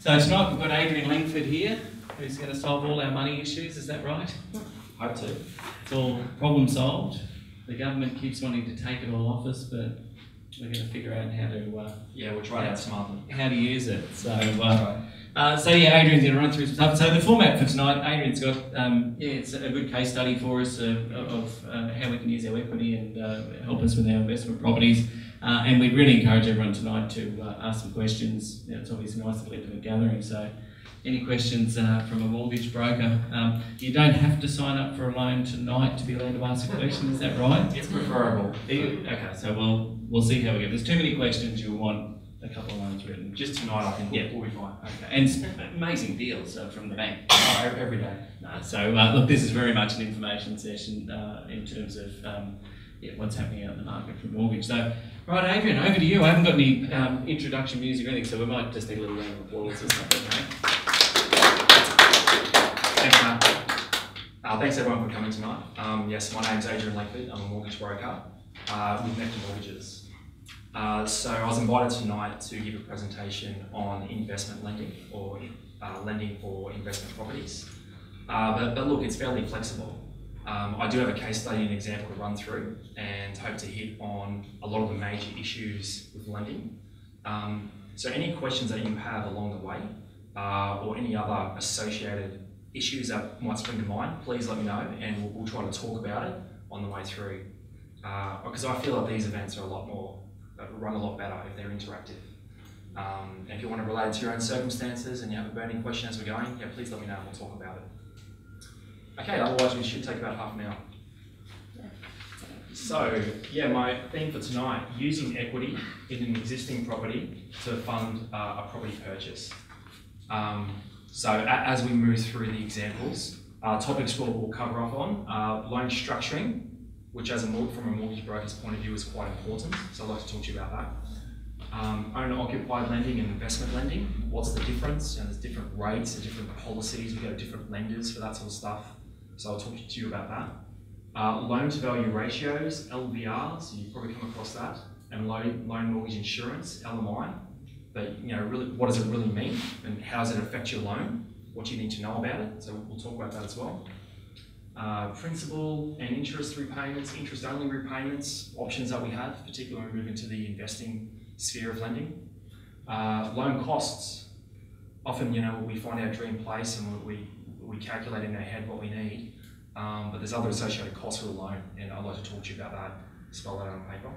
So tonight we've got Adrian Langford here, who's going to solve all our money issues. Is that right? Hope to. It's all problem solved. The government keeps wanting to take it all off us, but we're going to figure out how to uh, Yeah, we'll try to outsmart how to use it. So. Uh, uh, so yeah, Adrian's going to run through some stuff. So the format for tonight, Adrian's got um, yeah, it's a good case study for us uh, of uh, how we can use our equity and uh, help us with our investment properties. Uh, and we'd really encourage everyone tonight to uh, ask some questions. You know, it's obviously nice to live in a gathering, so any questions uh, from a mortgage broker? Um, you don't have to sign up for a loan tonight to be allowed to ask a question. Is that right? It's preferable. Okay, so we'll we'll see how we go. There's too many questions. You'll want a couple of loans written. Just tonight, I think Yeah. we'll, we'll be fine. Okay, and amazing deals uh, from the bank. Oh, every- every day. No, so uh, look, this is very much an information session uh, in terms of um, yeah, what's happening out in the market for mortgage. So, right, Adrian, over to you. I haven't got any um, introduction music or anything, so we might just need a little round of applause or something. Right? Thanks, Matt. Uh, thanks everyone for coming tonight. Um, yes, my name's Adrian Langford. I'm a mortgage broker uh, with Nectar Mortgages. Uh, so I was invited tonight to give a presentation on investment lending or uh, lending for investment properties. Uh, but, but look, it's fairly flexible. Um, I do have a case study and example to run through and hope to hit on a lot of the major issues with lending. Um, so any questions that you have along the way uh, or any other associated issues that might spring to mind, please let me know and we'll, we'll try to talk about it on the way through. Because I feel that these events are a lot more, uh, run a lot better if they're interactive. Um, if you want to relate to your own circumstances and you have a burning question as we're going, yeah, please let me know and we'll talk about it. Okay, otherwise we should take about half an hour. So, yeah, my theme for tonight, using equity in an existing property to fund uh, a property purchase. Um, so as we move through the examples, uh, topics we'll, we'll cover off on, uh, loan structuring, which as a from a mortgage broker's point of view is quite important, so I'd like to talk to you about that. Um, owner-occupied lending and investment lending, what's the difference? And there's different rates, there's different policies, we go to different lenders for that sort of stuff. So I'll talk to you about that. Uh, loan to value ratios, LVRs, you've probably come across that, and loan, loan mortgage insurance, LMI. But you know, really, what does it really mean, and how does it affect your loan? What you need to know about it? So we'll talk about that as well. Uh, principal and interest repayments, interest-only repayments, options that we have, particularly when we move into the investing sphere of lending. Uh, loan costs. Often, you know, we find our dream place and we, we calculate in our head what we need, um, but there's other associated costs with a loan, and I'd like to talk to you about that, spell that out on paper.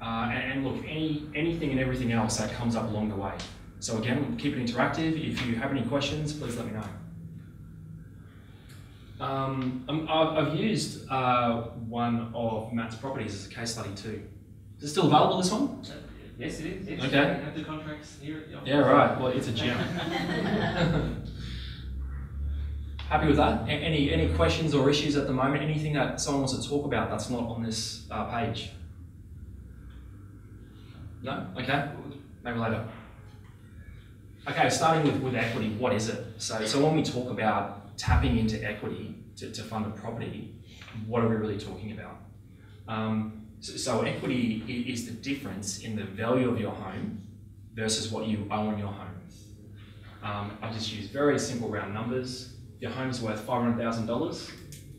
Uh, and, and look, any, anything and everything else that comes up along the way. So again, keep it interactive. If you have any questions, please let me know. Um, um, I've, I've used uh, one of Matt's properties as a case study too. Is it still available, this one? Yes, it is. Yes, Okay. have the contracts here at the office. Yeah, right. Well, it's a gem. Happy with that? Any, any questions or issues at the moment? Anything that someone wants to talk about that's not on this uh, page? No? Okay. Maybe later. Okay, starting with, with equity, what is it? So, so when we talk about tapping into equity to, to fund a property, what are we really talking about? Um, so, so equity is the difference in the value of your home versus what you own your home. Um, I just use very simple round numbers. Your home is worth $500,000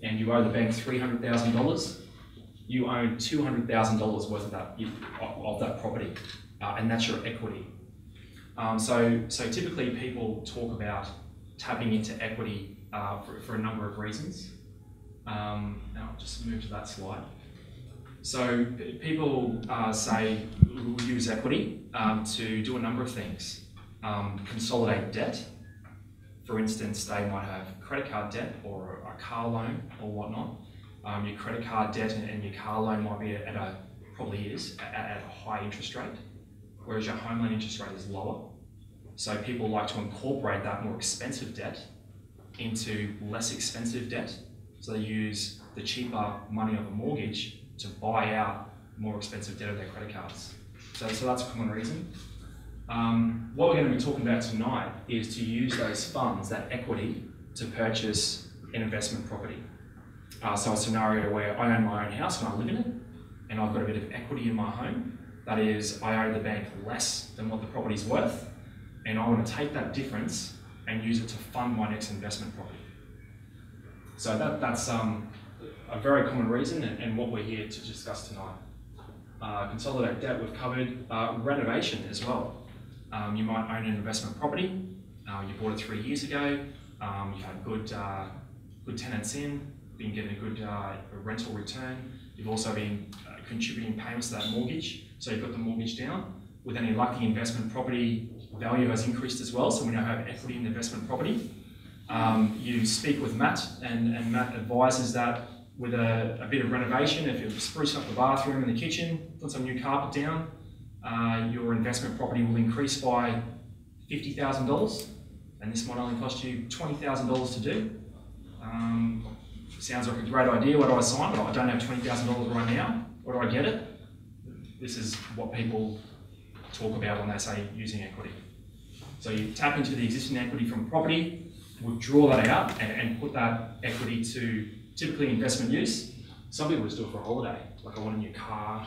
and you owe the bank $300,000, you own $200,000 worth of that, of of that property, uh, and that's your equity. Um, so, so typically people talk about tapping into equity uh, for, for a number of reasons. Um, now I'll just move to that slide. So people uh, say we'll use equity um, to do a number of things. Um, consolidate debt. For instance, they might have credit card debt or a car loan or whatnot. Um, your credit card debt and, your car loan might be at a probably is at, at a high interest rate, whereas your home loan interest rate is lower. So people like to incorporate that more expensive debt into less expensive debt. So they use the cheaper money of a mortgage to buy out more expensive debt of their credit cards. So, so that's a common reason. Um, what we're going to be talking about tonight is to use those funds, that equity, to purchase an investment property. Uh, so a scenario where I own my own house and I live in it, and I've got a bit of equity in my home. That is, I owe the bank less than what the property's worth, and I want to take that difference and use it to fund my next investment property. So that, that's um, a very common reason and, and what we're here to discuss tonight. Uh, consolidate debt, we've covered. Uh, renovation as well. Um, you might own an investment property. Uh, you bought it three years ago. Um, you've had good, uh, good tenants in, been getting a good uh, rental return. You've also been uh, contributing payments to that mortgage. So you've got the mortgage down. With any luck, the investment property value has increased as well. So we now have equity in the investment property. Um, you speak with Matt, and, and Matt advises that with a, a, bit of renovation, if you spruce up the bathroom and the kitchen, put some new carpet down, uh, your investment property will increase by $50,000, and this might only cost you $20,000 to do. Um, sounds like a great idea. What do I sign? But I don't have $20,000 right now. Where do I get it? This is what people talk about when they say using equity. So you tap into the existing equity from property, withdraw that out, and, and put that equity to typically investment use. Some people just do it for a holiday. Like I want a new car,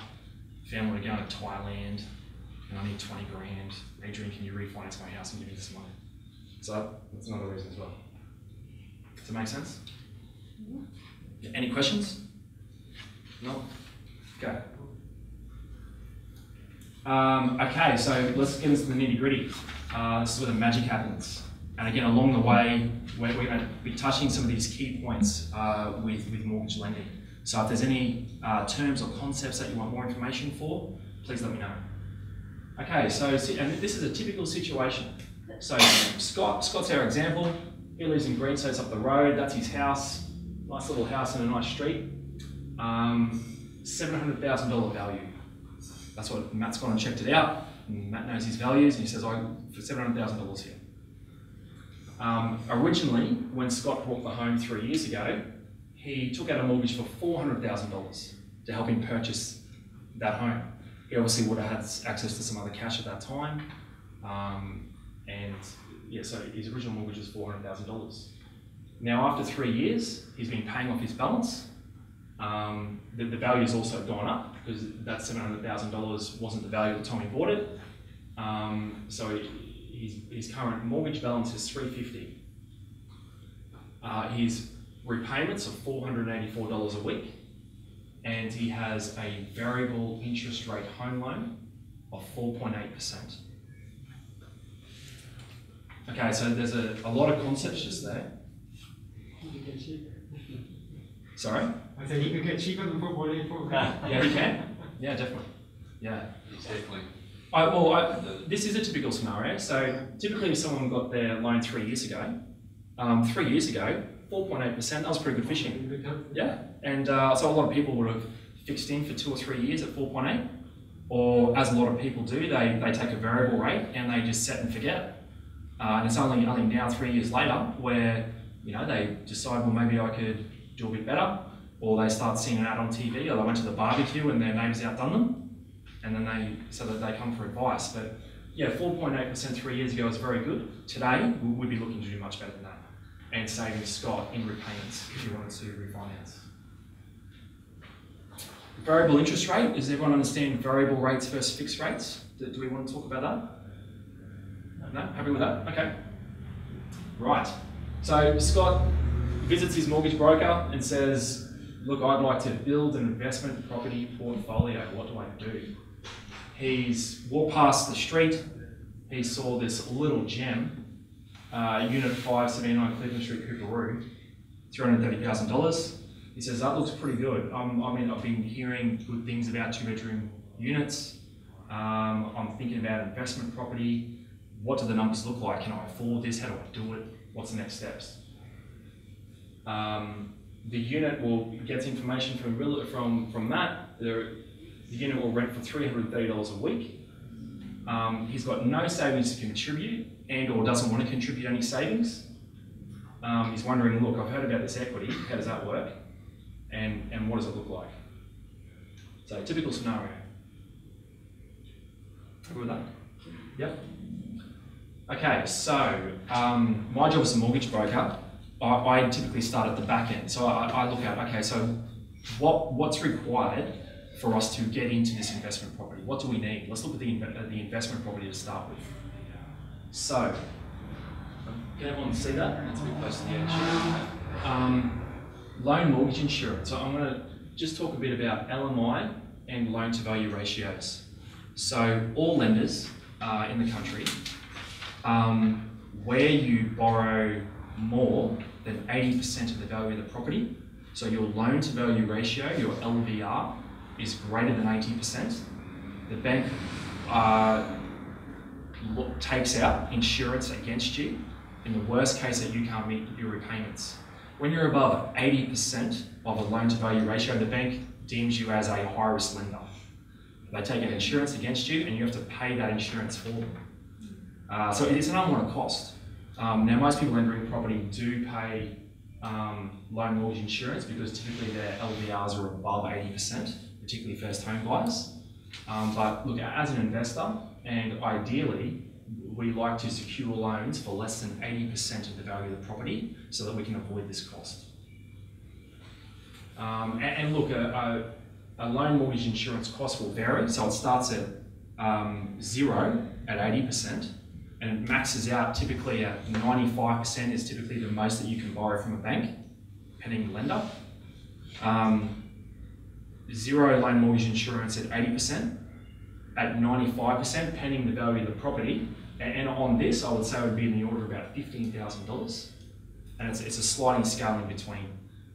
family to go to Thailand, and I need 20 grand. Adrian, can you refinance my house and give me this money? So that's another reason as well. Does it make sense? Yeah. Any questions? No? Okay. Um, okay, so let's get into the nitty gritty. Uh, this is where the magic happens. And again, along the way, we're, we're going to be touching some of these key points uh, with, with mortgage lending. So if there's any uh, terms or concepts that you want more information for, please let me know. Okay, so and this is a typical situation. So Scott, Scott's our example. He lives in Greenslopes up the road. That's his house. Nice little house in a nice street. Um, $700,000 value. That's what Matt's gone and checked it out. Matt knows his values and he says, I for $700,000 here. Um, originally, when Scott bought the home three years ago, he took out a mortgage for $400,000 to help him purchase that home. He obviously would have had access to some other cash at that time. Um, and yeah, so his original mortgage was $400,000. Now, after three years, he's been paying off his balance. Um, the, the value has also gone up because that $700,000 wasn't the value at the time he bought it. Um, so his, his current mortgage balance is 350. Uh, his repayments are $484 a week, and he has a variable interest rate home loan of 4.8%. Okay, so there's a, a lot of concepts just there. Sorry? I said he could get cheaper than 4.84. yeah, he can. Yeah, definitely. Yeah. Exactly. I, well, I, this is a typical scenario. So typically, if someone got their loan three years ago, um, three years ago, 4.8%, that was pretty good fishing. Yeah, and uh, so a lot of people would have fixed in for two or three years at 4.8, or as a lot of people do, they, they take a variable rate and they just set and forget. Uh, and it's only, only now, three years later, where you know they decide, well, maybe I could do a bit better, or they start seeing an ad on TV, or they went to the barbecue and their neighbours outdone them and then they so that they come for advice. But yeah, 4.8% three years ago is very good. Today, we'd be looking to do much better than that and saving Scott in repayments if you wanted to refinance. Variable interest rate, does everyone understand variable rates versus fixed rates? Do, do we want to talk about that? No? Happy with that? Okay. Right. So Scott visits his mortgage broker and says, look, I'd like to build an investment property portfolio. What do I do? He's walked past the street. He saw this little gem, uh, Unit 579 Cleveland Street, Coorparoo, $330,000. He says, that looks pretty good. I mean, I've been hearing good things about two bedroom units. Um, I'm thinking about investment property. What do the numbers look like? Can I afford this? How do I do it? What's the next steps? Um, the unit will get information from, from, from Matt. There, the unit will rent for $330 a week. Um, he's got no savings to contribute and or doesn't want to contribute any savings. Um, he's wondering, look, I've heard about this equity, how does that work? And, and what does it look like? So typical scenario. Agree with that? Yep. Okay, so um, my job as a mortgage broker, I, I, typically start at the back end. So I, I look at, okay, so what, what's required for us to get into this investment property? What do we need? Let's look at the, the investment property to start with. So, can everyone see that? That's a bit close to the edge. Um, loan mortgage insurance. So I'm going to just talk a bit about LMI and loan to value ratios. So all lenders uh, in the country, um, where you borrow more than 80% of the value of the property, so your loan to value ratio, your LVR, is greater than 80%, the bank uh, takes out insurance against you in the worst case that you can't meet your repayments. When you're above 80% of a loan to value ratio, the bank deems you as a high risk lender. They take an insurance against you and you have to pay that insurance for them. Uh, so it's an unwanted cost. Um, now, most people entering property do pay um, loan mortgage insurance because typically their LVRs are above 80%, particularly first home buyers. Um, but look, as an investor, and ideally, we like to secure loans for less than 80% of the value of the property so that we can avoid this cost. Um, and, and, look, a, a, a, loan mortgage insurance cost will vary. So it starts at um, zero at 80% and it maxes out typically at 95% is typically the most that you can borrow from a bank, depending the lender. Um, zero loan mortgage insurance at 80%, at 95%, pending the value of the property. And, and on this, I would say it would be in the order of about $15,000. And it's, it's a sliding scale in between.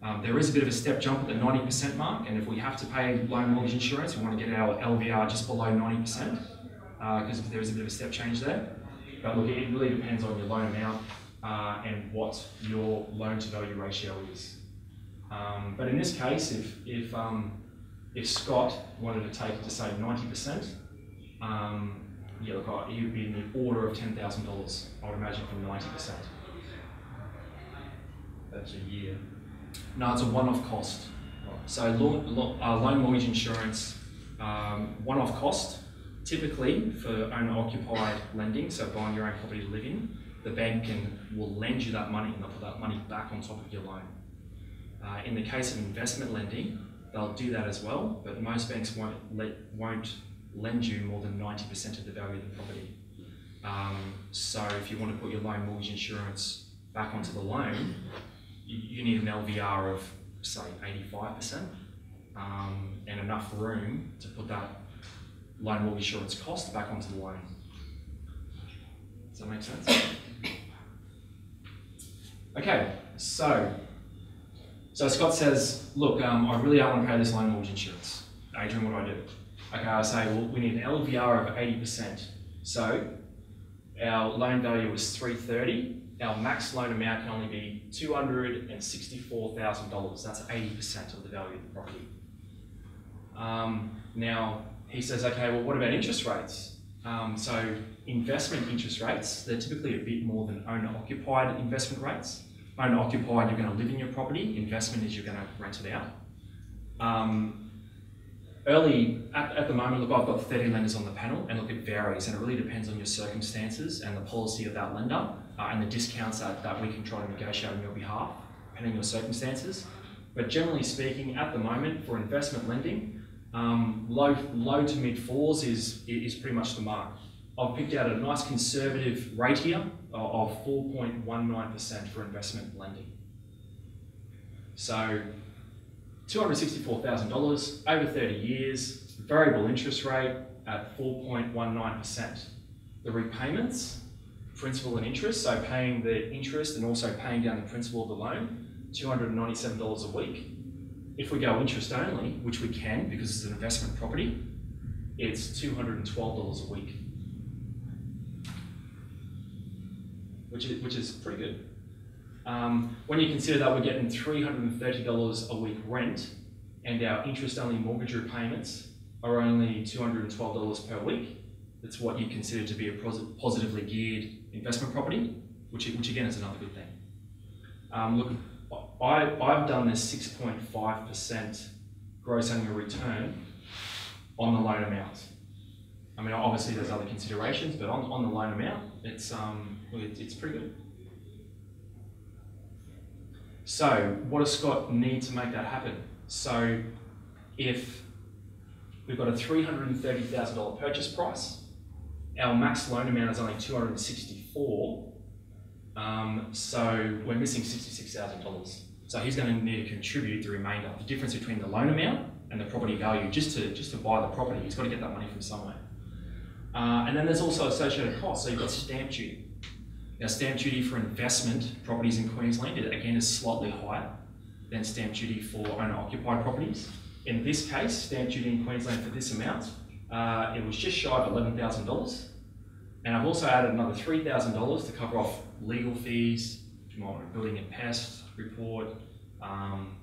Um, there is a bit of a step jump at the 90% mark, and if we have to pay loan mortgage insurance, we want to get our LVR just below 90%, because uh, there is a bit of a step change there. But look, it really depends on your loan amount uh, and what your loan to value ratio is. Um, but in this case, if, if, um, if Scott wanted to take it to say 90%, um, yeah, look, he would be in the order of $10,000, I would imagine, from 90%. That's a year. No, it's a one-off cost. So loan, uh, loan mortgage insurance, um, one-off cost, typically for owner-occupied lending, so buying your own property to live in, the bank can will lend you that money and they'll put that money back on top of your loan. Uh, in the case of investment lending, they'll do that as well, but most banks won't let, won't lend you more than 90% of the value of the property. Um, so if you want to put your loan mortgage insurance back onto the loan, you, need an LVR of say 85% um, and enough room to put that loan mortgage insurance cost back onto the loan. Does that make sense? Okay, so so Scott says, look, um, I really don't want to pay this loan mortgage insurance. Adrian, what do I do? Okay, I say, well, we need an LVR of 80%. So our loan value is 330. Our max loan amount can only be $264,000. That's 80% of the value of the property. Um, now, he says, okay, well, what about interest rates? Um, so investment interest rates, they're typically a bit more than owner-occupied investment rates. Owner-occupied, you're going to live in your property. Investment is you're going to rent it out. Um, early, at, at the moment, look, I've got 30 lenders on the panel, and look, it varies, and it really depends on your circumstances and the policy of that lender, uh, and the discounts that, that we can try to negotiate on your behalf, depending on your circumstances. But generally speaking, at the moment, for investment lending, um, low, low to mid fours is, is pretty much the mark. I've picked out a nice conservative rate here of 4.19% for investment lending. So $264,000 over 30 years, variable interest rate at 4.19%. The repayments, principal and interest, so paying the interest and also paying down the principal of the loan, $297 a week. If we go interest only, which we can because it's an investment property, it's $212 a week. Which is, which is pretty good. Um, when you consider that we're getting $330 a week rent and our interest only mortgage repayments are only $212 per week, that's what you consider to be a positively geared investment property, which, which again is another good thing. Um, look, I, I've done this 6.5% gross annual return on the loan amount. I mean, obviously there's other considerations, but on, on the loan amount, it's, um, it, it's pretty good. So what does Scott need to make that happen? So if we've got a $330,000 purchase price our max loan amount is only 264, um, so we're missing $66,000. So he's going to need to contribute the remainder, the difference between the loan amount and the property value, just to just to buy the property. He's got to get that money from somewhere. Uh, and then there's also associated costs. So you've got stamp duty. Now, stamp duty for investment properties in Queensland, it, again, is slightly higher than stamp duty for owner-occupied properties. In this case, stamp duty in Queensland for this amount, uh, it was just shy of $11,000. And I've also added another $3,000 to cover off legal fees, building and pest report, um,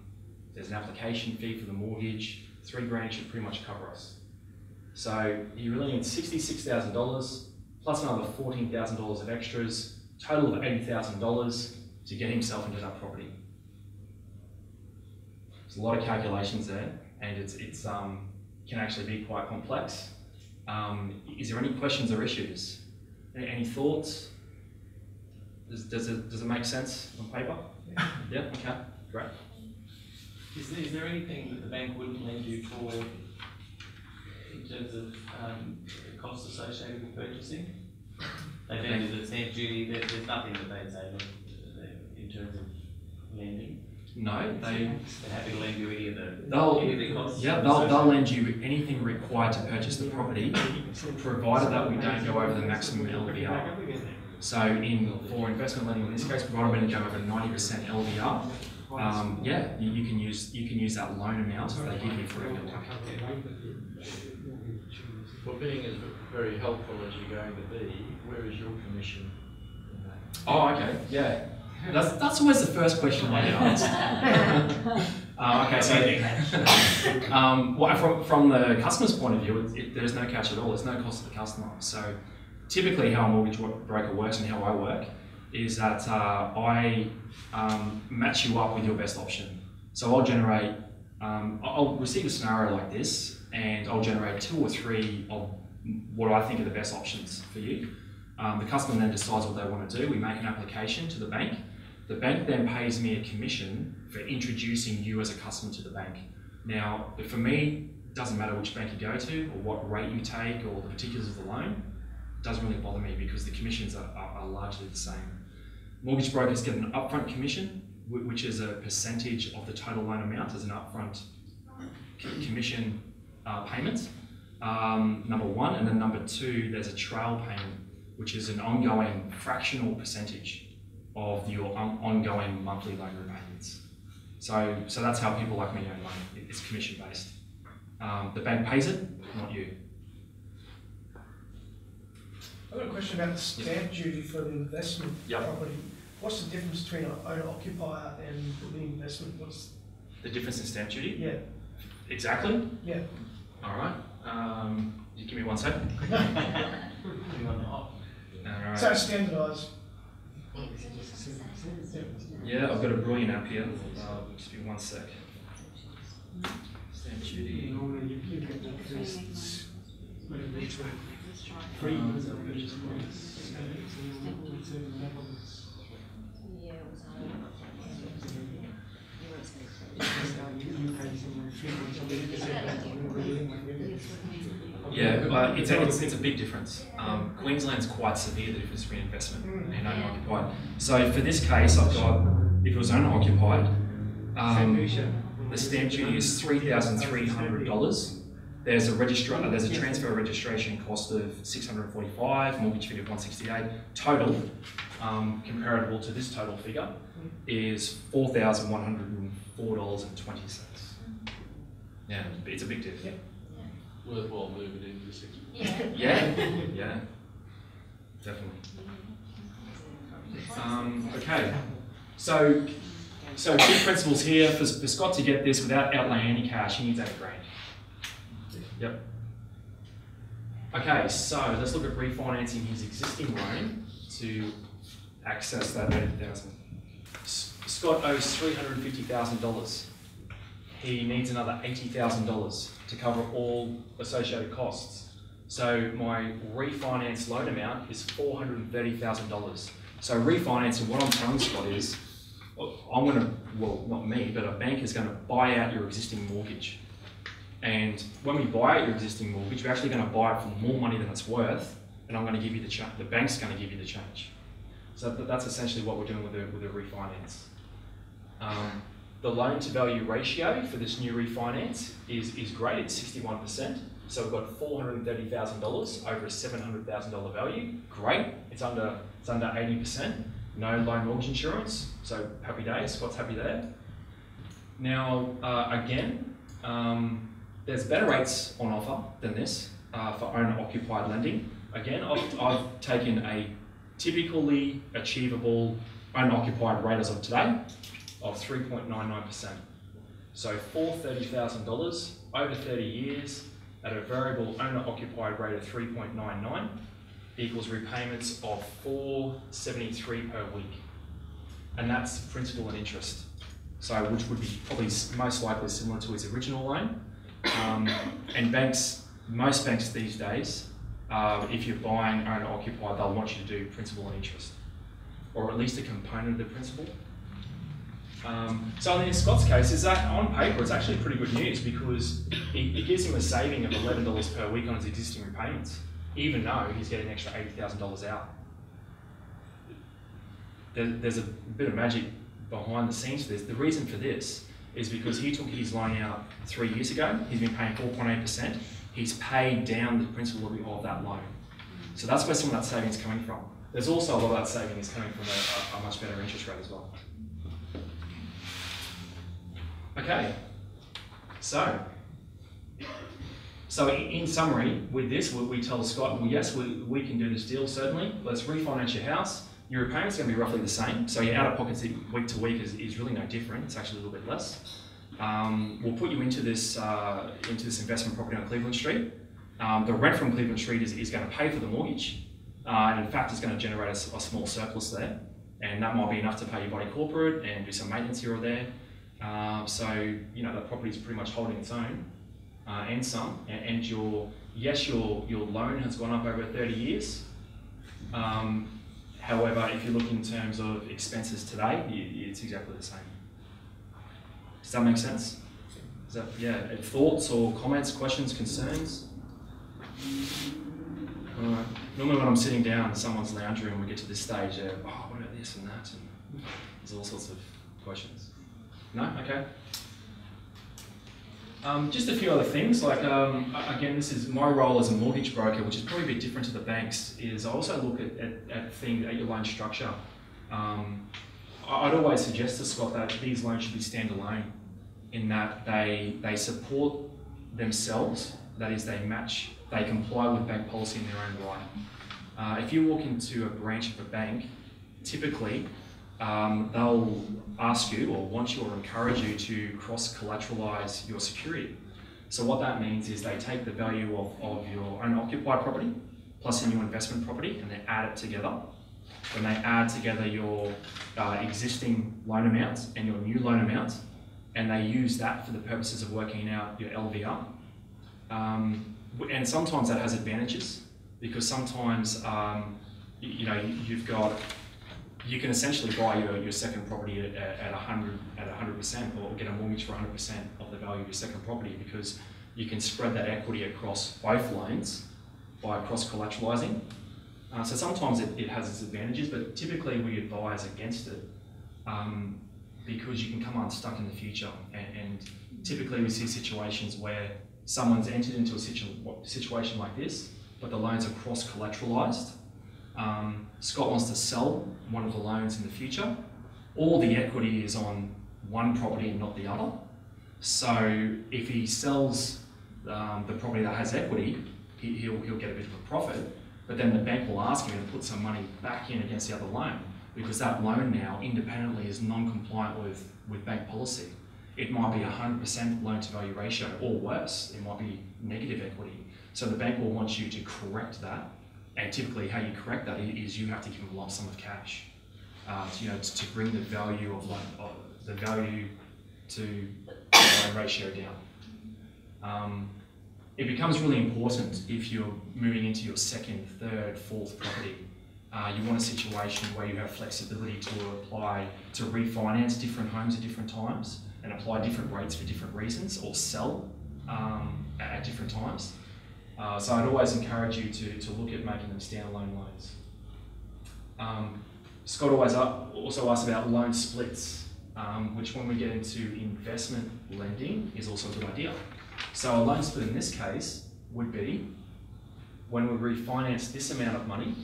there's an application fee for the mortgage, three grand should pretty much cover us. So you really need $66,000 plus another $14,000 of extras, total of $80,000 to get himself into that property. There's a lot of calculations there and it's, it's um, can actually be quite complex. Um, is there any questions or issues? Any, any thoughts? Does, does, it, does it make sense on paper? yeah, okay, great. Is there, is there anything that the bank wouldn't lend you for in terms of um, the costs associated with purchasing? They lend you the stamp duty, there, there's nothing that they'd say look, uh, in terms of lending. No, they They're happy to lend you any of the, They'll- any of the costs. yeah they'll, they'll lend you anything required to purchase the property, provided that we don't go over the maximum LVR. So in for investment lending in this case, provided we don't go over ninety percent LVR, um, yeah, you, you can use you can use that loan amount that they give you for a building. Well, being as very helpful as you're going to be, where is your commission in that? Oh, okay, yeah. That's, that's always the first question I get asked. Uh, okay, so um, well, from, from the customer's point of view, it, it, there's no catch at all. There's no cost to the customer. So typically, how a mortgage broker works and how I work is that uh, I um, match you up with your best option. So I'll generate, um, I'll I'll receive a scenario like this, and I'll generate two or three of what I think are the best options for you. Um, the customer then decides what they want to do. We make an application to the bank. The bank then pays me a commission for introducing you as a customer to the bank. Now, for me, it doesn't matter which bank you go to or what rate you take or the particulars of the loan. It doesn't really bother me because the commissions are, are, are largely the same. Mortgage brokers get an upfront commission, which is a percentage of the total loan amount as an upfront commission uh, payment. Um, number one, and then number two, there's a trail payment, which is an ongoing fractional percentage of your on- ongoing monthly loan repayments. So, so that's how people like me earn money. It's commission based. Um, the bank pays it, not you. I've got a question about the stamp duty for the investment Yep. property. What's the difference between an owner occupier and the investment? What's, The difference in stamp duty? yeah, Exactly. yeah. All right. Um, you give me one second. All right. So it's standardised. Yeah, I've got a brilliant app here. Uh, just be one sec. Stamp duty. Yeah, uh, it's, a, it's, it's a big difference. Um, Queensland's quite severe, the difference between investment and owner occupied. So for this case, I've got, if it was owner occupied, um, the stamp duty is $3,300. There's a registra- there's a transfer registration cost of 645, mortgage fee of 168. Total, um, comparable to this total figure, is $4,104.20. Yeah, it's a big diff. Worthwhile moving into the six. Yeah, yeah, definitely. Um, okay, so so key principles here for, for Scott to get this without outlaying any cash, he needs eight grand. Yep. Okay, so let's look at refinancing his existing loan to access that eighty thousand. Scott owes three hundred and fifty thousand dollars. He needs another eighty thousand dollars to cover all associated costs. So my refinance loan amount is four hundred and thirty thousand dollars. So refinancing, what I'm telling Scott is, I'm gonna, well, not me, but a bank is gonna buy out your existing mortgage. And when we buy out your existing mortgage, we're actually gonna buy it for more money than it's worth and I'm going to give you the change. The bank's going to give you the change. So that's essentially what we're doing with a, with a refinance. Um, the loan to value ratio for this new refinance is, is great, it's 61%. So we've got $430,000 over a $700,000 value. Great, it's under, it's under 80%. No loan mortgage insurance, so happy days, Scott's happy there. Now, uh, again, um, there's better rates on offer than this uh, for owner occupied lending. Again, I've, I've taken a typically achievable owner occupied rate as of today of 3.99%. So for $30,000 over 30 years at a variable owner occupied rate of 3.99 equals repayments of 473 per week. And that's principal and interest. So which would be probably most likely similar to his original loan. Um, and banks, most banks these days, uh, if you're buying owner occupied, they'll want you to do principal and interest, or at least a component of the principal. Um, so in Scott's case, is that on paper, it's actually pretty good news because it, it gives him a saving of eleven dollars per week on his existing repayments, even though he's getting an extra eighty thousand dollars out. There, there's a bit of magic behind the scenes for this. The reason for this is because he took his loan out three years ago. He's been paying four point eight percent. He's paid down the principal of that loan. So that's where some of that saving is coming from. There's also a lot of that saving is coming from a, a much better interest rate as well. Okay, so, so in, summary, with this, we, tell Scott, well, yes, we, we can do this deal, certainly. Let's refinance your house. Your repayment's going to be roughly the same. So your out of pockets week to week is, is really no different. It's actually a little bit less. Um, we'll put you into this, uh, into this investment property on Cleveland Street. Um, the rent from Cleveland Street is, is going to pay for the mortgage. Uh, and in fact, it's going to generate a small surplus there. And that might be enough to pay your body corporate and do some maintenance here or there. Uh, so, you know, that property is pretty much holding its own uh, and some. And, and your, yes, your, your loan has gone up over 30 years. Um, however, if you look in terms of expenses today, it's exactly the same. Does that make sense? Is that, yeah, uh, thoughts or comments, questions, concerns? Normally when I'm sitting down in someone's lounge room, we get to this stage, they're, oh, what about this and that? And there's all sorts of questions. No? Okay. Um, just a few other things, like um, again, this is my role as a mortgage broker, which is probably a bit different to the banks. Is I also look at at, at things at your loan structure. Um, I'd always suggest to Scott that these loans should be standalone, in that they they support themselves. That is, they match, they comply with bank policy in their own right. Uh, if you walk into a branch of a bank, typically um, they'll ask you or want you or encourage you to cross collateralize your security. So, what that means is they take the value of, of your unoccupied property plus a new investment property and they add it together. When they add together your uh, existing loan amounts and your new loan amounts, and they use that for the purposes of working out your LVR. Um, and sometimes that has advantages because sometimes um, you, you know you've got you can essentially buy your, your second property at, at, at 100 at 100% or get a mortgage for 100% of the value of your second property because you can spread that equity across both loans by cross collateralizing. Uh, so sometimes it, it has its advantages, but typically we advise against it um, because you can come unstuck in the future. And, and typically we see situations where someone's entered into a situ- situation like this, but the loans are cross collateralized. Um, Scott wants to sell one of the loans in the future. All the equity is on one property and not the other. So if he sells um, the property that has equity, he, he'll, he'll get a bit of a profit. But then the bank will ask him to put some money back in against the other loan because that loan now independently is non-compliant with, with bank policy. It might be a 100% loan to value ratio or worse, it might be negative equity. So the bank will want you to correct that. And typically how you correct that is you have to give them a lump sum of cash. Uh, to, you know, to, to bring the value of, loan, of the value to loan ratio down. Um, it becomes really important if you're moving into your second, third, fourth property. Uh, you want a situation where you have flexibility to apply to refinance different homes at different times and apply different rates for different reasons or sell um, at different times. Uh, so I'd always encourage you to, to look at making them standalone loans. Um, Scott always also asked about loan splits, um, which when we get into investment lending is also a good idea. So a loan split in this case would be when we refinance this amount of money,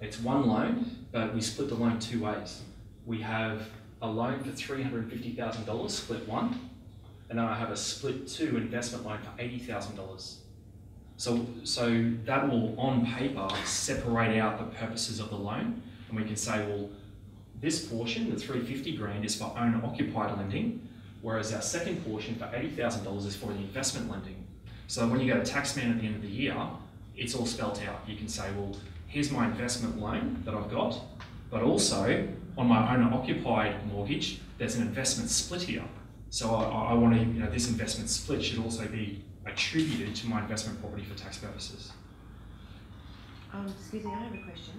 it's one loan, but we split the loan two ways. We have a loan for $350,000, split one, and then I have a split two investment loan for $80,000. So, so that will, on paper, separate out the purposes of the loan, and we can say, well, this portion, the 350 grand, is for owner occupied lending, whereas our second portion for $80,000 is for the investment lending. So when you go to taxman at the end of the year, it's all spelt out. You can say, well, here's my investment loan that I've got, but also on my owner occupied mortgage, there's an investment split here. So I, I want to, you know, this investment split should also be attributed to my investment property for tax purposes. Um, excuse me, I have a question.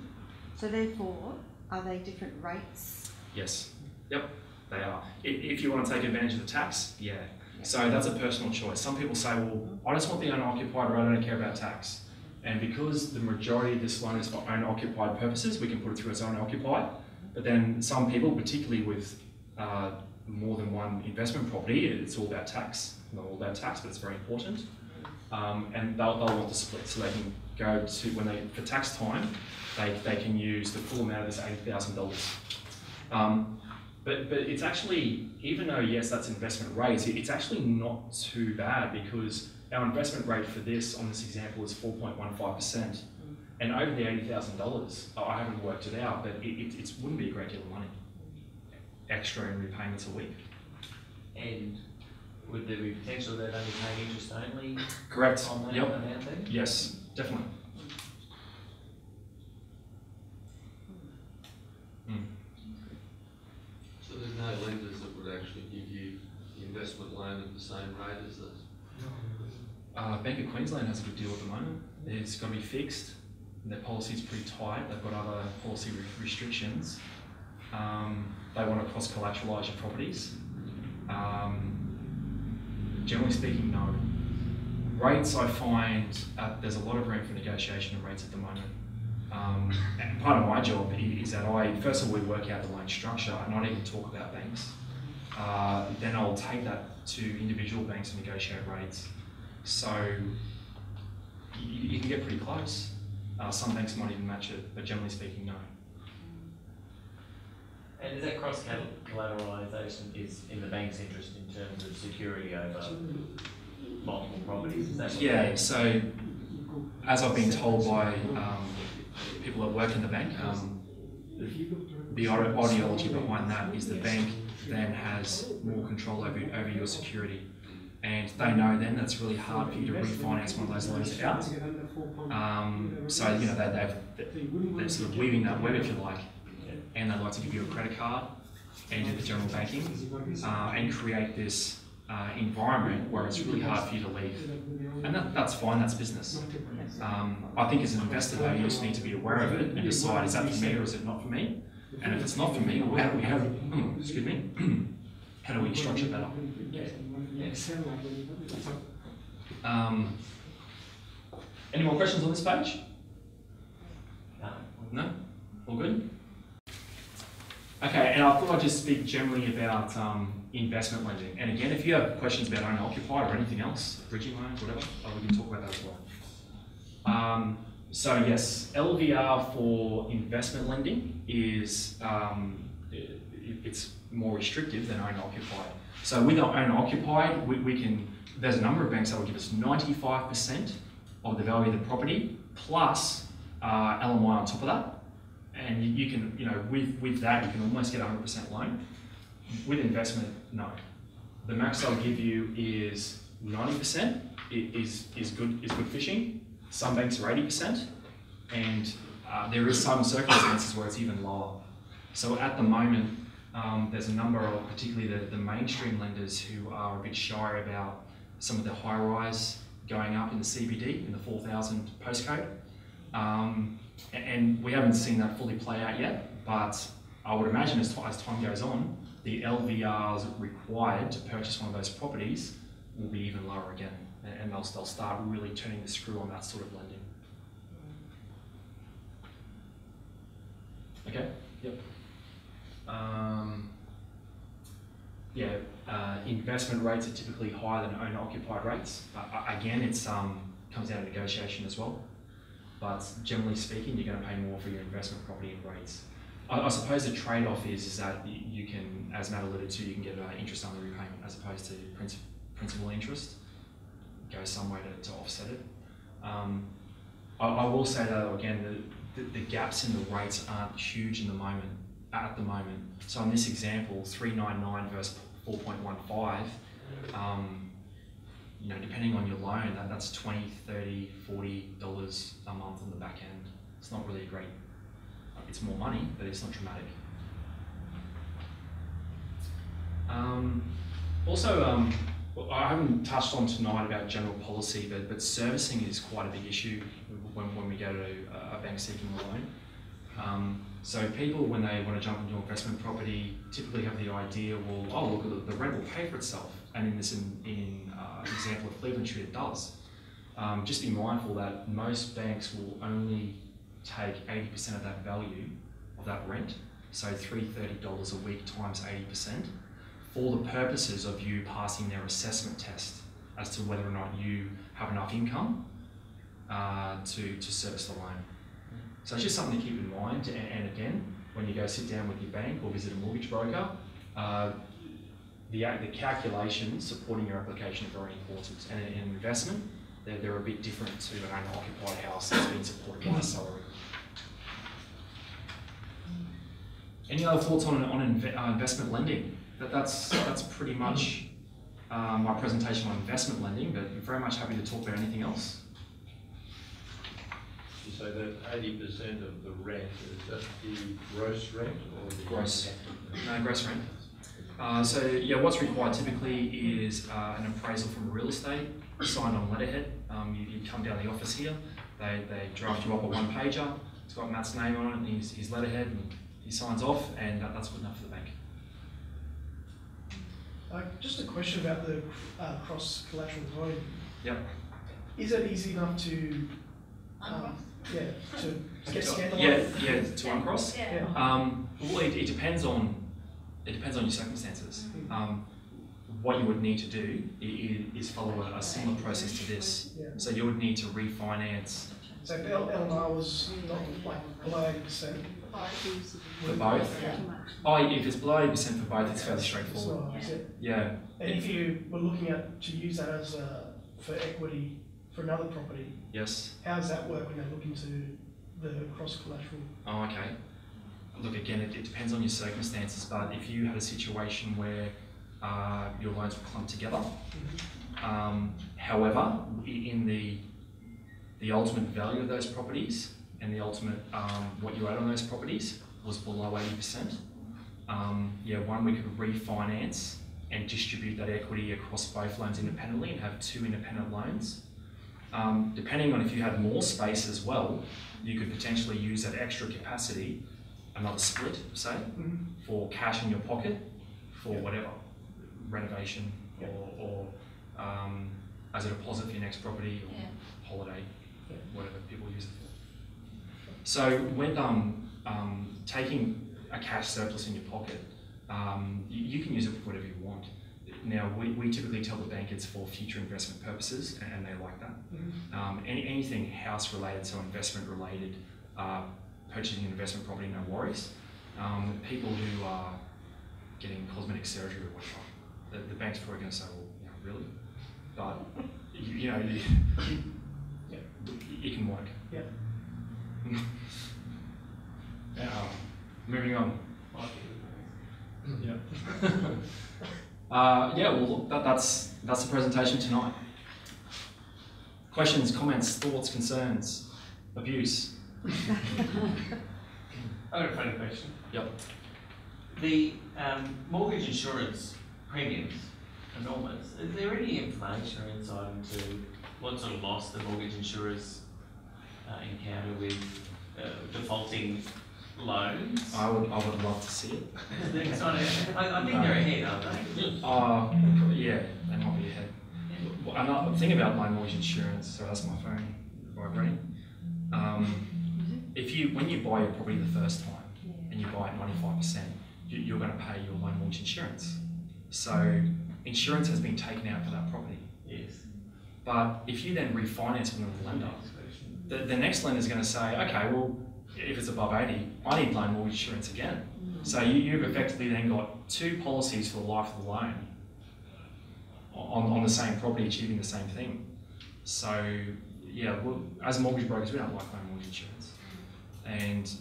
So therefore, are they different rates? Yes. Yep, they are. If you want to take advantage of the tax, yeah. So that's a personal choice. Some people say, well, I just want the owner occupied rate, I don't care about tax. And because the majority of this loan is for owner occupied purposes, we can put it through as owner occupied. But then some people, particularly with uh, more than one investment property, it's all about tax. Not all about tax, but it's very important. Um, and they'll, they'll want to split so they can go to, when they, for tax time, they, they can use the full amount of this $80,000. Um, but, but it's actually, even though yes, that's investment rate, it's actually not too bad because our investment rate for this on this example is 4.15%. And over the $80,000, I haven't worked it out, but it, it, it wouldn't be a great deal of money extra in repayments a week. And would there be potential that only paying interest only Correct. on that Yep. amount then? Yes, definitely. Mm. So there's no lenders that would actually give you the investment loan at the same rate as this? Uh, Bank of Queensland has a good deal at the moment. It's got to be fixed. Their policy's pretty tight. They've got other policy re- restrictions. Um, they want to cross collateralise your properties. Um, generally speaking, no. Rates, I find uh, there's a lot of room for negotiation of rates at the moment. Um, and part of my job is that I, first of all, we work out the loan structure and not even talk about banks. Uh, then I'll take that to individual banks and negotiate rates. So you, you can get pretty close. Uh, some banks might even match it, but generally speaking, no. And is that cross collateralisation is in the bank's interest in terms of security over multiple properties? Is that Yeah, so as I've been told by um, people that work in the bank, um, the ide- ideology behind that is the bank then has more control over, over your security. And they know then that's really hard for you to refinance one of those loans out. Um, so, you know, they, they've, they're sort of weaving that web, if you like, and they'd like to give you a credit card and do the general banking uh, and create this uh, environment where it's really hard for you to leave. And that, that's fine, that's business. Um, I think as an investor though, you just need to be aware of it and decide is that for me or is it not for me? And if it's not for me, how do we, do, hmm, excuse me, how do we structure that up? Um, any more questions on this page? No? All good? Okay, and I thought I'd just speak generally about um, investment lending. And again, if you have questions about owner occupied or anything else, bridging loans, whatever, uh, we can talk about that as well. Um, so yes, LVR for investment lending is um, it, it's more restrictive than owner occupied. So with our owner occupied, we, we can. There's a number of banks that will give us 95% of the value of the property plus uh, LMI on top of that and you, you can, you know, with, with that, you can almost get 100% loan. With investment, no. The max they'll give you is 90%, it is, is, good, is good fishing. Some banks are 80%, and uh, there is some circumstances where it's even lower. So at the moment, um, there's a number of, particularly the, the mainstream lenders, who are a bit shy about some of the high rise going up in the CBD, in the 4,000 postcode. Um, and we haven't seen that fully play out yet, but I would imagine as, as time goes on, the LVRs required to purchase one of those properties will be even lower again. and, they'll, they'll start really turning the screw on that sort of lending. Okay, yep. Um, yeah, uh, investment rates are typically higher than owner occupied rates. Uh, uh, again, it's um, comes down to negotiation as well. But generally speaking, you're going to pay more for your investment property and rates. I, I suppose the trade-off is, is that you can, as Matt alluded to, you can get uh, interest on the repayment as opposed to princi- principal interest. Go some way to, to offset it. Um, I, I will say though, again, the, the, the gaps in the rates aren't huge in the moment, at the moment. So in this example, 399 versus 4.15, um, you know, depending on your loan, that, that's 20, 30, 40 dollars a month on the back end. It's not really a great, it's more money, but it's not dramatic. Um, also, um, I haven't touched on tonight about general policy, but, but servicing is quite a big issue when, when we go to a, bank seeking a loan. Um, so people, when they want to jump into investment property, typically have the idea, well, oh, look, the rent will pay for itself. And in this in, in uh, example of Cleveland Street, it does. Um, just be mindful that most banks will only take 80% of that value of that rent, so $330 a week times 80%, for the purposes of you passing their assessment test as to whether or not you have enough income uh, to, to service the loan. So it's just something to keep in mind. And, and again, when you go sit down with your bank or visit a mortgage broker, uh, the, the calculations supporting your application are very important. And in, in investment, they're, they're a bit different to an owner-occupied house that's been supported by a salary. Any other thoughts on, on inve- uh, investment lending? That, that's, that's pretty much uh, my presentation on investment lending, but I'm very much happy to talk about anything else. You say that eighty percent of the rent, is that the gross rent or the? Gross. No, gross rent. Uh, so yeah, what's required typically is uh, an appraisal from real estate, signed on letterhead. Um, you, you come down the office here, they, they draft you up a one pager. It's got Matt's name on it and his, his letterhead, and he signs off, and that, that's good enough for the bank. Uh, just a question about the uh, cross collateral loan. Yep. Is it easy enough to, um, yeah, to get scanned? Yeah, yeah, to uncross. Yeah. Um, well, it, it depends on it depends on your circumstances. Um, what you would need to do i- i- is follow a, a similar process to this. Yeah. So you would need to refinance So if L- LVR was not like below eighty percent. for both. Yeah. Oh, if it's below eighty percent for both, it's fairly straightforward. So, is it, Yeah. and if you were looking at, to use that as a, for equity for another property, Yes. how does that work when they look into the cross collateral? Oh, okay. Look, again, it, it depends on your circumstances, but if you had a situation where uh, your loans were clumped together, um, however, in the the ultimate value of those properties and the ultimate um, what you owe on those properties was below eighty percent. Um, yeah, one we could refinance and distribute that equity across both loans independently and have two independent loans. Um, depending on if you had more space as well, you could potentially use that extra capacity, another split, say, Mhm. for cash in your pocket for whatever renovation or, or um, as a deposit for your next property or Yeah. holiday, Yeah. whatever people use it for. So when um, um, taking a cash surplus in your pocket, um, you, you can use it for whatever you want. Now, we, we typically tell the bank it's for future investment purposes, and, and they like that. Mhm. Um, any, anything house related, so investment related, uh, purchasing an investment property, no worries. Um, people who are getting cosmetic surgery or whatever, the, the bank's probably going to say, well, you know, really? But, you, you know, you, yeah, it can work. Yeah. uh, moving on. Yeah. uh, yeah, well, look, that, that's, that's the presentation tonight. Questions, comments, thoughts, concerns, abuse? I've got a funny question. Yep. The um, mortgage insurance premiums, enormous. Is there any information or insight into what sort of loss the mortgage insurers uh, encounter with uh, defaulting loans? I would, I would love to see it. It's not a- I, I think they're ahead, aren't they? Uh, yeah, they might be ahead. well, another thing about my mortgage insurance, so that's my phone vibrating. Um, if you, when you buy your property the first time and you buy it ninety-five percent, you, you're gonna pay your loan mortgage insurance. So insurance has been taken out for that property. Yes. But if you then refinance with another lender, the, the next lender is going to say, okay, well, if it's above 80, I need loan mortgage insurance again. Mm. So you, you've effectively then got two policies for the life of the loan on, on the same property achieving the same thing. So, yeah, well, as mortgage brokers, we don't like loan mortgage insurance. And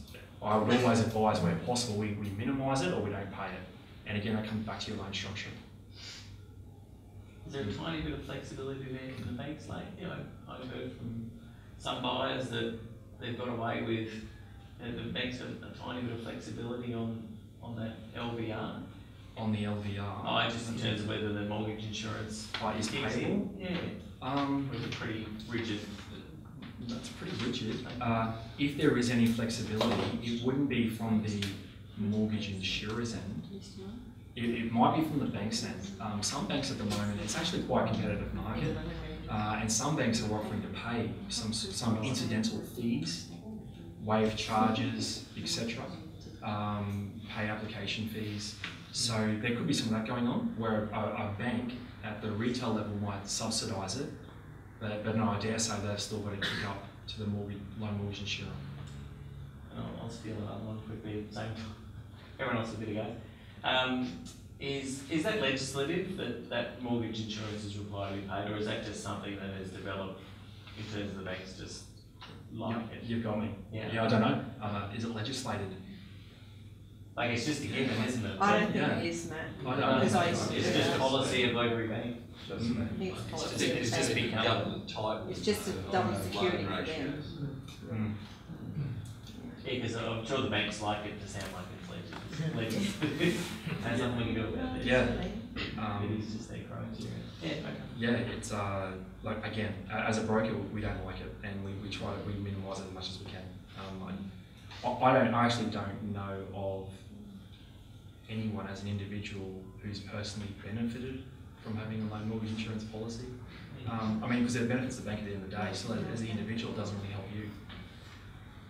I would always advise where possible, we, we minimise it or we don't pay it. And again, that comes back to your loan structure. Is there a tiny bit of flexibility there in the banks? Like, you know, I've heard from some buyers that they've got away with, the banks have a tiny bit of flexibility on, on that LVR. On the LVR, Oh, just in terms of whether the mortgage insurance Like, is payable? Yeah, um, with a pretty rigid. That's pretty rigid. Uh, if there is any flexibility, it wouldn't be from the mortgage insurer's end. It, it might be from the bank's end. Um, some banks at the moment, it's actually quite a competitive market, uh, and some banks are offering to pay some some incidental fees, waive charges, etc. Um, pay application fees. So there could be some of that going on, where a, a bank at the retail level might subsidise it, but, but no, I dare say they've still got to kick up to the mortgage, loan mortgage insurer. I'll, I'll steal another one quickly. Same. Everyone else a bit ago. Um, is is that legislative that that mortgage insurance is required to be paid, or is that just something that has developed in terms of the banks just like Yep, it? You've got me. Yeah. I don't know. Uh, is it legislated? Like it's just a given, isn't it? I don't think Yeah. it is, Matt. I don't Because I It's it's just that. policy of every bank. I think it's It's just- it's just Okay. become- Government type. It's just a uh, double security for them. Mm. Yeah, because I'm sure the banks like it to sound like it's legis- legislative. Has something to do about it. Yeah. It Um, is just their criteria. Yeah, okay. yeah, it's uh, like again, as a broker, we don't like it, and we, we try to we minimise it as much as we can. Um, I, I don't, I actually don't know of anyone as an individual who's personally benefited from having a loan mortgage insurance policy. Um, I mean, because it benefits the bank at the end of the day. So as the individual, it doesn't really help you.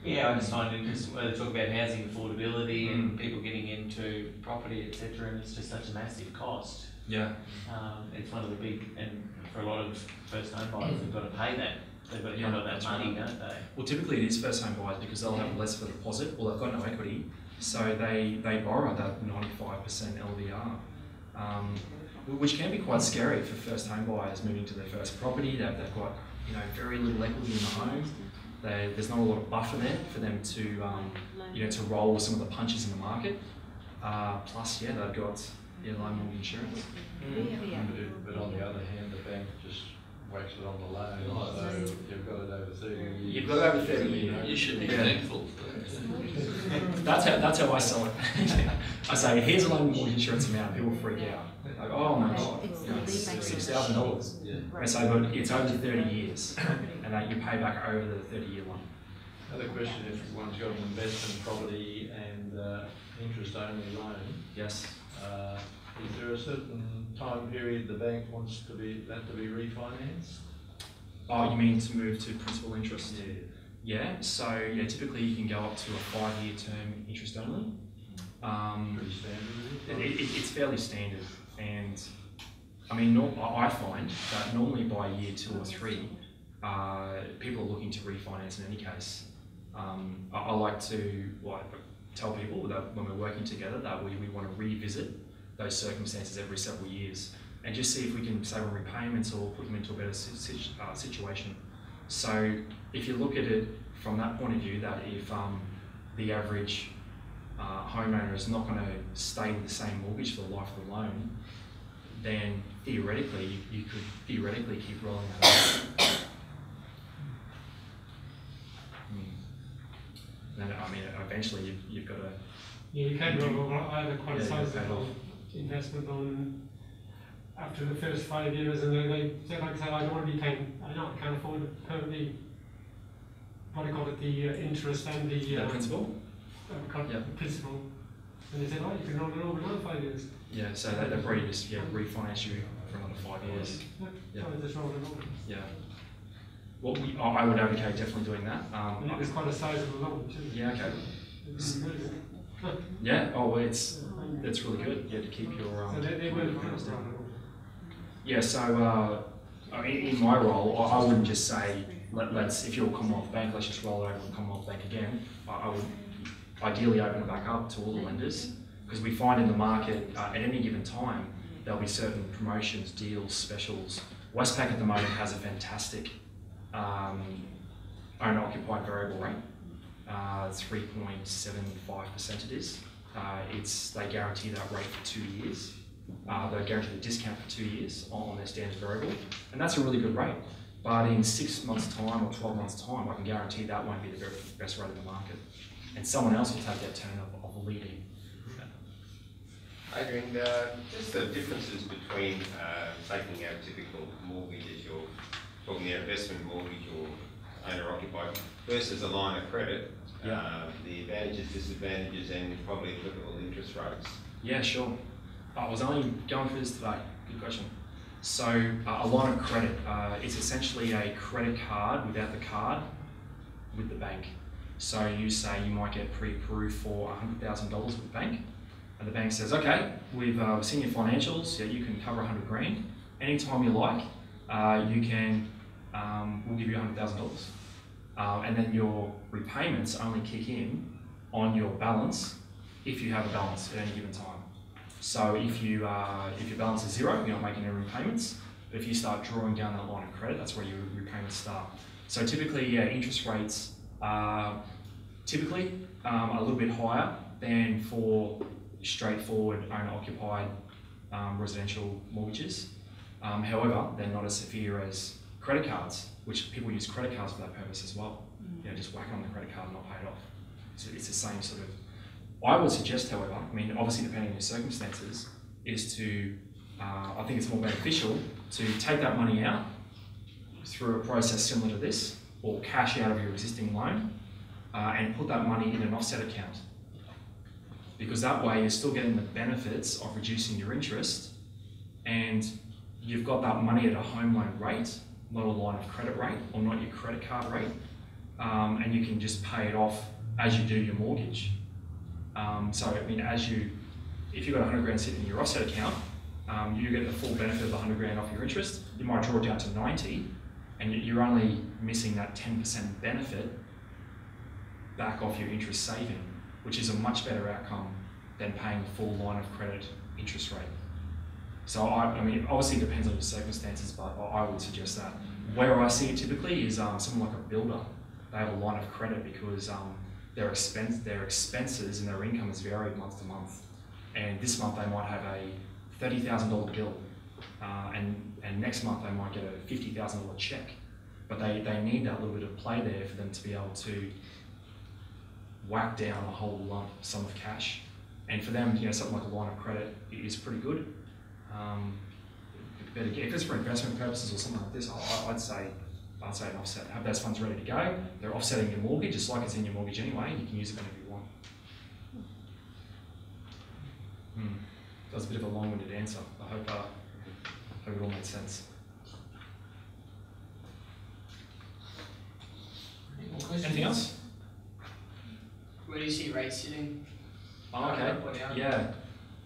Yeah, I just find it when they talk about housing affordability and Mm. people getting into property, etc., and it's just such a massive cost. Yeah. Um, it's one of the big, and for a lot of first home buyers, they've got to pay that. They've got to Yeah, cover that money, right. don't they? Well, typically it is first home buyers because they'll have less for deposit or they've got no equity, so they, they borrow that 95% LVR, um, which can be quite scary for first home buyers moving to their first property. They've, they've got you know very little equity in the home. They, there's not a lot of buffer there for them to um, you know to roll with some of the punches in the market. Uh, plus, yeah, they've got yeah, loan mortgage insurance. Yeah. But on the other hand, the bank just whacks it on the loan, Oh, so you've got it over thirty years. You've got it over 30 years. You should be Yeah. thankful. That's how that's how I sell it. I say, here's a loan mortgage insurance amount. People freak out. Like, oh my god, It's you know, it's six thousand dollars. Yeah. I say, but it's over thirty years, and that you pay back over the thirty-year loan. Another question, if one's got an investment property and, uh, interest-only loan, Yes. uh, is there a certain time period the bank wants to be, that to be refinanced? Oh, you mean to move to principal interest? Yeah. Yeah. So yeah, typically you can go up to a five-year term interest only. Um, Pretty standard, It, is it? it, it's fairly standard, and I mean, nor I I find that normally by year two or three, uh, people are looking to refinance in any case. Um, I, I like to like tell people that when we're working together that we, we want to revisit those circumstances every several years and just see if we can save on repayments or put them into a better uh, situation. So if you look at it from that point of view, that if um, the average uh, homeowner is not going to stay with the same mortgage for the life of the loan, then theoretically you, you could theoretically keep rolling that over. Hmm. Then I mean, eventually you've, you've got to. Yeah, you can roll over either quite Yeah, a you sizable can roll. Investment loan after the first five years, and then they say, like I said, I don't want to be paying, I know I can't afford it permanently. What do you call it, the uh, interest and the, The uh, principal? uh, Yeah. the principal. And they said, oh, you can roll it over another five years. Yeah, so they, they probably just yeah, refinance you for another five years. Yeah. So just roll it over. Yeah. Well, we, I I would advocate definitely doing that. Um, And it's quite a sizable loan too. yeah, okay. It's a million. Yeah, oh, it's, it's really good, yeah, to keep your, um. So they, they will roll finance it down. over. Yeah, so, uh, I mean, in my role, I, I wouldn't just say, let, let's, if you're a Commonwealth Bank, let's just roll it over to Commonwealth Bank again. I, I would ideally open it back up to all the lenders, because we find in the market, uh, at any given time, there'll be certain promotions, deals, specials. Westpac at the moment has a fantastic, um, owner occupied variable rate. Uh, three point seven five percent it is. Uh, it's, they guarantee that rate for two years. Uh, they guarantee the discount for two years on their standard variable, and that's a really good rate. But in six months' time or twelve months' time, I can guarantee that won't be the very best rate in the market, and someone else will take that turn of, of leading. Adrian, uh, just the differences between uh, taking out typical mortgage as you're talking the investment mortgage or owner occupied versus a line of credit. Yeah. Uh, the advantages, disadvantages, and probably applicable interest rates. Yeah, sure. I was only going through this today. Good question. So, uh, a line of credit, uh, it's essentially a credit card without the card with the bank. So, you say you might get pre approved for $100,000 with the bank, and the bank says, okay, we've uh, seen your financials, yeah, you can cover 100 grand. Anytime you like, uh, you can, um, we'll give you $100,000. Uh, and then your repayments only kick in on your balance if you have a balance at any given time. So if you uh, if your balance is zero, you're not making any repayments. But if you start drawing down that line of credit, that's where your repayments start. So typically, yeah, interest rates are typically um, a little bit higher than for straightforward owner-occupied um, residential mortgages. Um, however, they're not as severe as credit cards, which people use credit cards for that purpose as well. You know, just whack on the credit card and not pay it off. So it's the same sort of I would suggest, however, I mean, obviously depending on your circumstances, is to, uh, I think it's more beneficial to take that money out through a process similar to this, or cash out of your existing loan, uh, and put that money in an offset account. Because that way you're still getting the benefits of reducing your interest, and you've got that money at a home loan rate, not a line of credit rate, or not your credit card rate, um, and you can just pay it off as you do your mortgage. Um, so, I mean, as you, if you've got 100 grand sitting in your offset account, um, you get the full benefit of the 100 grand off your interest. You might draw it down to 90, and you're only missing that 10% benefit back off your interest saving, which is a much better outcome than paying a full line of credit interest rate. So, I, I mean, obviously it depends on your circumstances, but I would suggest that. Where I see it typically is um, someone like a builder. They have a line of credit because um, their expense, their expenses and their income is varied month to month. And this month they might have a thirty thousand dollar bill, uh, and and next month they might get a fifty thousand dollar check. But they, they need that little bit of play there for them to be able to whack down a whole lump sum of cash. And for them, you know, something like a line of credit is pretty good. Um, better get, if it's for investment purposes or something like this, I, I'd say I'd say an offset. Have those funds ready to go. They're offsetting your mortgage, it's like it's in your mortgage anyway, you can use it whenever you want. Hmm. That was a bit of a long-winded answer. I hope, uh, hope it all made sense. Anything else? Where do you see rates sitting? Oh, okay. Up or down? Yeah.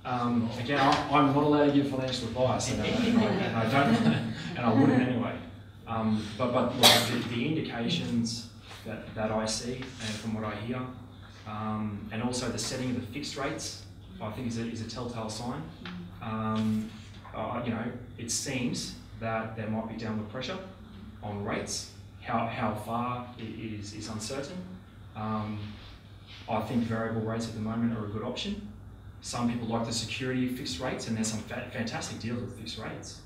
Um, again, I- I'm not allowed to give financial advice, and I, and I- don't, and I wouldn't anyway. Um, but but like the, the indications that, that I see and from what I hear, um, and also the setting of the fixed rates, I think is a, is a telltale sign. Uh, you know, it seems that there might be downward pressure on rates. How, how far i- is, is uncertain. Um, I think variable rates at the moment are a good option. Some people like the security of fixed rates, and there's some fa- fantastic deals with fixed rates.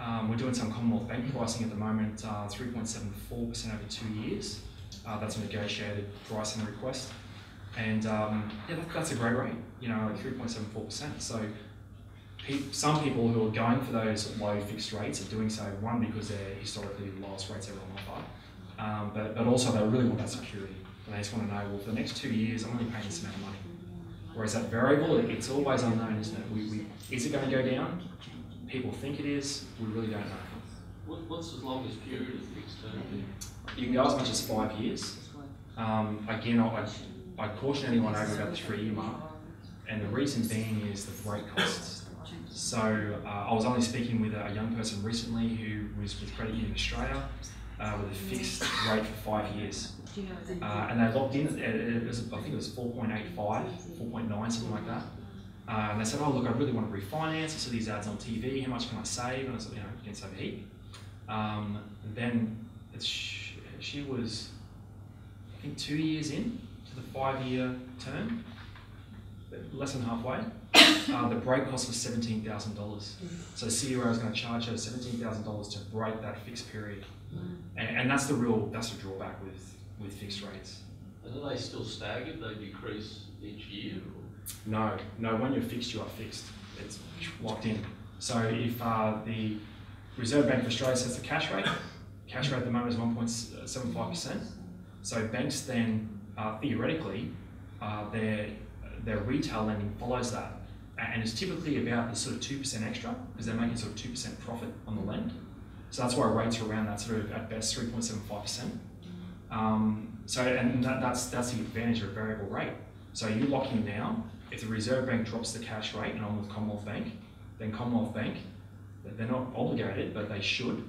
Um, we're doing some Commonwealth Bank pricing at the moment, uh, 3.74% over two years. Uh, that's a negotiated pricing request. And um, yeah, that, that's a great rate, you know, like 3.74%. So pe- some people who are going for those low fixed rates are doing so, one, because they're historically the lowest rates ever on offer, um, but, but also they really want that security. And they just want to know, well, for the next two years, I'm only paying this amount of money. Whereas that variable, it- it's always unknown, isn't it? We, we, is it going to go down? people think it is, we really don't know. What, what's the longest period of fixed term? You can go as much as five years. Um, again, I, I caution anyone over about the three-year mark, and the reason being is the break costs. So uh, I was only speaking with a young person recently who was with Credit Union Australia uh, with a fixed rate for five years. Do you know is it- Uh, and they locked in, it, it was, I think it was 4.85, 4.9, something like that. Uh, and they said, oh, look, I really want to refinance. I saw these ads on TV. How much can I save? And I said, you know, you can save a heap. Um, then she was, I think, two years in to the five-year term, less than halfway. Uh, the break cost was seventeen thousand dollars. So CUA is going to charge her seventeen thousand dollars to break that fixed period, and, and that's the real that's the drawback with with fixed rates. And are they still staggered? They decrease each year? or- No, no. When you're fixed, you are fixed. It's locked in. So if uh, the Reserve Bank of Australia sets the cash rate, cash rate at the moment is one point seven five percent. So banks then uh, theoretically, uh, their their retail lending follows that, and it's typically about the sort of two percent extra because they're making sort of two percent profit on the lend. So that's why rates are around that sort of at best three point seven five percent. Um, so and that, that's that's the advantage of a variable rate. So you lock in now. If the Reserve Bank drops the cash rate, and I'm with Commonwealth Bank, then Commonwealth Bank, they're not obligated, but they should.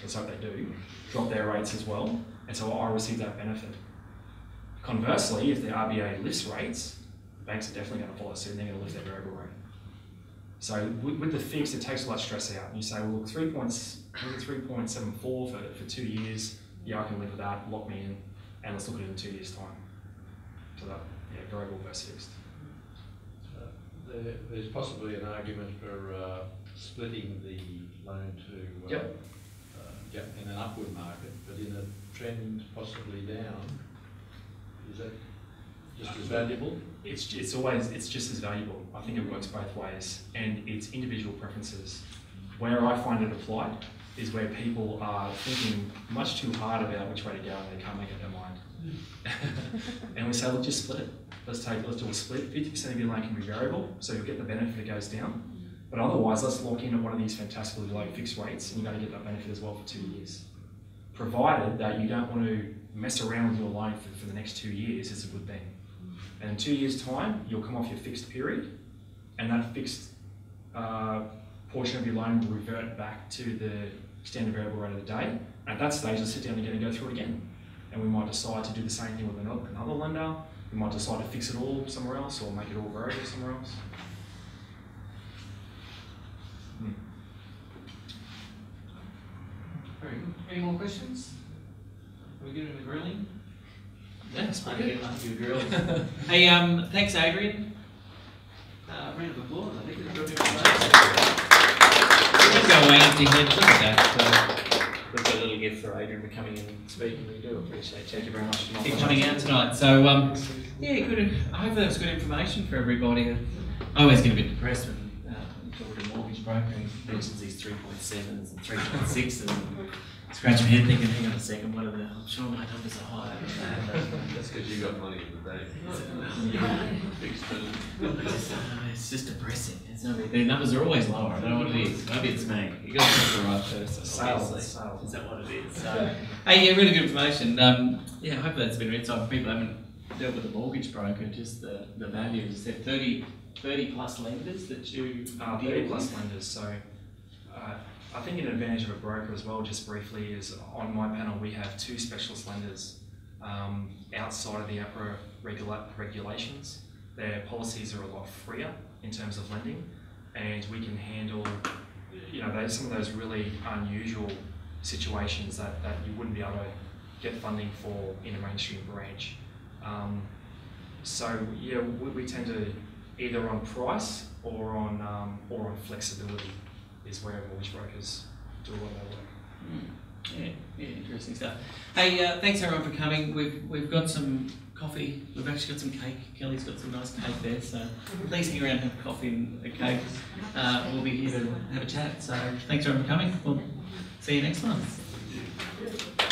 Let's hope they do drop their rates as well, and so I receive that benefit. Conversely, if the RBA lifts rates, banks are definitely going to follow suit and they're going to lift their variable rate. So with, the fixed, it takes a lot of stress out. You say, well, look, three points, three point seven four for, for two years. Yeah, I can live with that. Lock me in, and let's look at it in two years' time. So that, yeah, variable versus fixed. Uh, There, there's possibly an argument for uh, splitting the loan to. uh, Yep. uh, Yeah, in an upward market, but in a trend possibly down. Is that just as valuable? It's, it's always it's just as valuable. I think it works both ways, and it's individual preferences. Where I find it applied is where people are thinking much too hard about which way to go, and they can't make up their mind. and we say, look, just split it. Let's take let's do a split. Fifty percent of your loan can be variable, so you'll get the benefit it goes down. But otherwise, let's lock in at one of these fantastically low fixed rates, and you're going to get that benefit as well for two years. Provided that you don't want to mess around with your loan for, for the next two years, is a good thing. And in two years' time, you'll come off your fixed period, and that fixed uh, portion of your loan will revert back to the standard variable rate of the day. At that stage, let's sit down again and go through it again. And we might decide to do the same thing with another, another lender. We might decide to fix it all somewhere else or make it all variable somewhere else. Hmm. Very good. Any more questions? Are we good in the grilling? Yes, I we're good. think you grill. Hey, um, thanks, Adrian. Uh, round of applause. I think it's a good information. We'll go away empty headed. Look at that. Uh, We've got a little gift for Adrian for coming in and speaking. We do appreciate it. Thank you very much. uh, keep coming out tonight. So, um, yeah, good. Hopefully, that was good information for everybody. I always get a bit depressed when uh, you talk to a mortgage broker and mentions these three point sevens and three point sixes. Scratch my head thinking, hang on a second, what are the? I'm sure my numbers are higher than that. That's because you got money in the bank. Fixed term. It's just, uh, it's just depressing. It's no, the numbers are always lower. I don't know what it is. Maybe it's me. You got to pick the right person. Sales, obviously. sales. Is that what it is? So, hey, yeah, really good information. Um, yeah, hopefully that's been an insight for people who haven't dealt with a mortgage broker. Just the, the value. You said 30, 30 plus lenders that you Uh, 30 with. plus lenders. So uh, I think an advantage of a broker as well, just briefly, is on my panel we have two specialist lenders um, outside of the APRA regula- regulations. Their policies are a lot freer in terms of lending, and we can handle, you know, those, some of those really unusual situations that, that you wouldn't be able to get funding for in a mainstream branch. Um, so yeah, we, we tend to either on price or on um, or on flexibility is where mortgage brokers do a lot of their work. Mm. Yeah, yeah, interesting stuff. Hey, uh, thanks everyone for coming. We've we've got some coffee. We've actually got some cake. Kelly's got some nice cake there. So please hang around and have coffee and a cake. Uh, we'll be here to have a chat. So thanks everyone for coming. We'll see you next month.